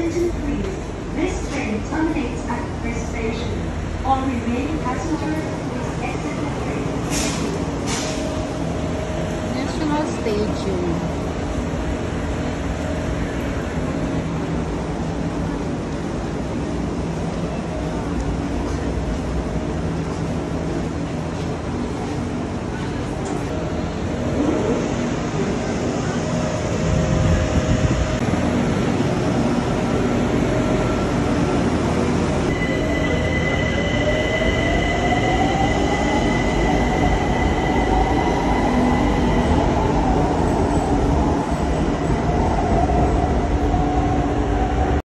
Attention please. This train terminates at this station. All remaining passengers please exit the train. National Stadium.